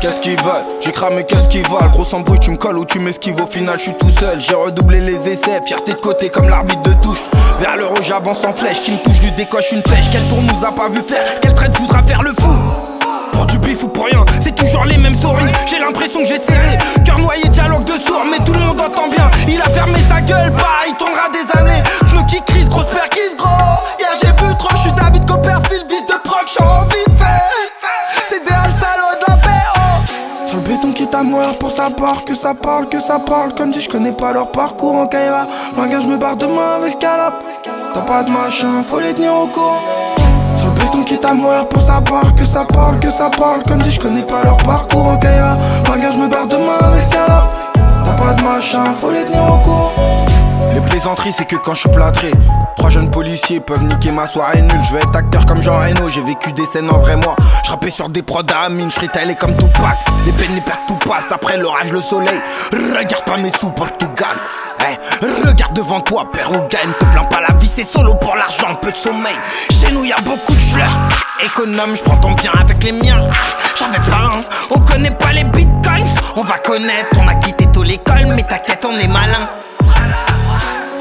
Qu'est-ce qu'ils veulent J'ai cramé qu'est-ce qu'ils valent Gros embrouille tu me colles ou tu m'esquives Au final je suis tout seul J'ai redoublé les essais Fierté de côté comme l'arbitre de touche Vers l'euro j'avance en flèche Qui me touche du décoche une pêche Quel tour nous a pas vu faire Quel traite voudra faire le fou pour du bif ou pour rien, c'est toujours les mêmes stories. J'ai l'impression que j'ai serré, cœur noyé, dialogue de sourds, mais tout le monde entend bien. Il a fermé sa gueule, béton qui t'a mort pour sa part, que ça parle, que ça parle, comme si je connais pas leur parcours en Kaira. Langage, je me barre demain avec Scalap. T'as pas de machin, faut les tenir au courant. Sur le béton qui t'a mort pour sa part, que ça parle, que ça parle, comme si je connais pas leur parcours en Kaira. Langage, je me barre demain avec Scalap. T'as pas de machin, faut les tenir au courant. C'est que quand je suis plâtré, trois jeunes policiers peuvent niquer ma soirée nulle. Je veux être acteur comme Jean Reno, j'ai vécu des scènes en vrai moi. Je sur des prods à Amine, je comme Tupac. Les peines, les pertes, tout passe après l'orage, le soleil. Regarde pas mes sous, Portugal. Hey, regarde devant toi, père ou gagne, te plains pas la vie, c'est solo pour l'argent, peu de sommeil. Chez nous y a beaucoup de fleurs. Économe, je prends ton bien avec les miens. J'avais pas un, on connaît pas les bitcoins. On va connaître, on a quitté tout l'école, mais t'inquiète, on est malin.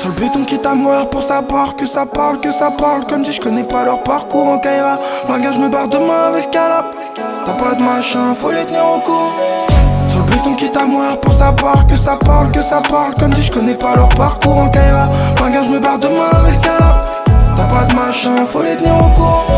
Sur le béton qui t'a mort pour sa part, que ça parle, que ça parle, comme si je connais pas leur parcours en Kaira. Langage, je me barre demain avec Scalap. T'as pas de machin, faut les tenir au courant. Sur le béton qui t'a mort pour sa part, que ça parle, que ça parle, comme si je connais pas leur parcours en Kaira. Langage, je me barre demain avec Scalap. T'as pas de machin, faut les tenir au courant.